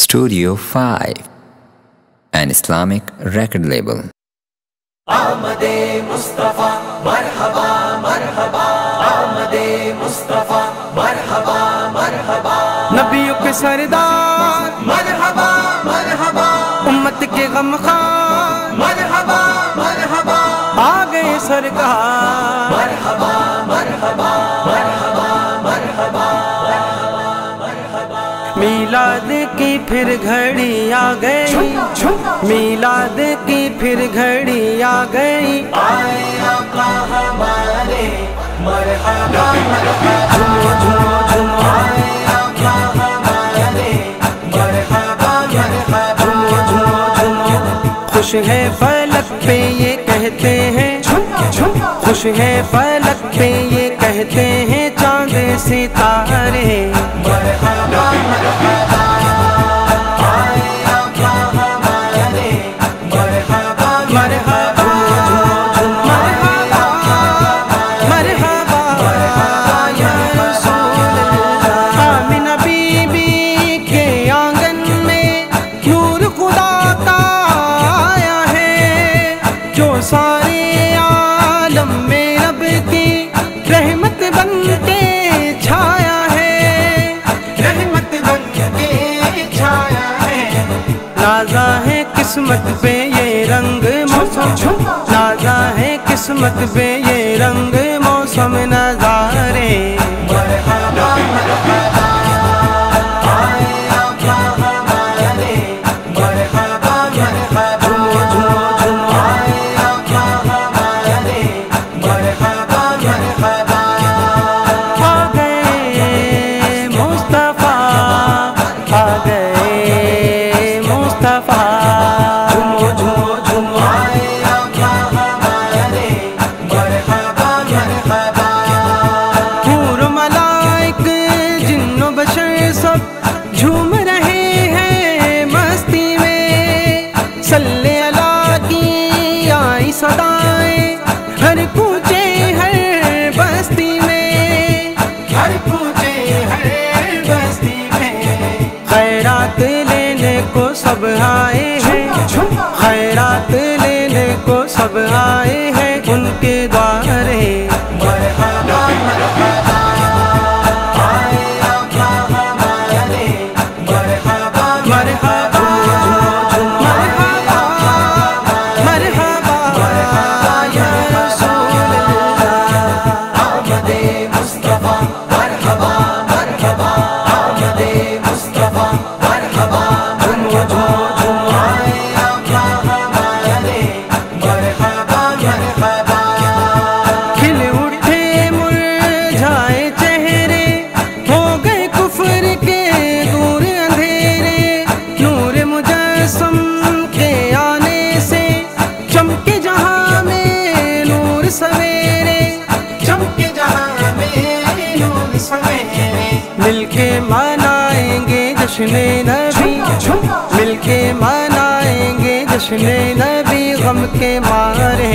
Studio 5, an Islamic record label. आमदे Mustafa मरहबा मरहबा आमदे मुस्तफ़ा मरहबा मरहबा नबियों के सरदार मरहबा मरहबा उम्मत के गम खान मरहबा मरहबा आ गए सरकार। मीलाद की फिर घड़ी आ गई। मीलाद की फिर घड़ी आ गई। आए आका हमारे मरहबा मरहबा। खुश है फलक पे ये कहते हैं। खुश है फलक पे ये कहते हैं। चाँद सितारे जो सारे आलम में रब की रहमत बन के छाया है। रहमत बन के छाया है। लाजा है किस्मत पे ये रंग लाजा है किस्मत पे खैरात लेने को सब आए हैं। खैरात लेने को सब आए हैं। उनके द्वारे मरहबा मिलके मनाएँगे जश्न नबी। मिलके मनाएँगे जश्न नबी गम के मारे।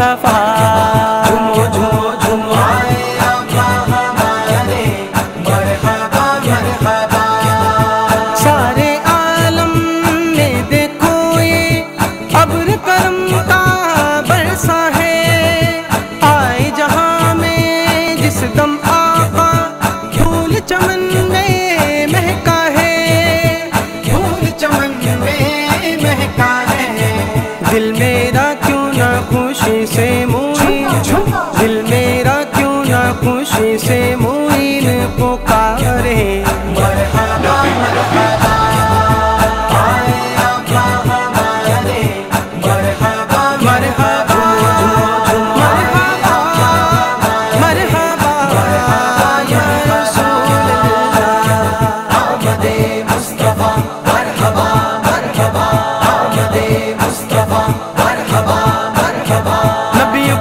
Mustafa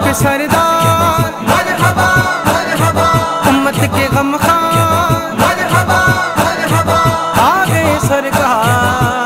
के सरदार उम्मत के गम खान आ गए सरकार।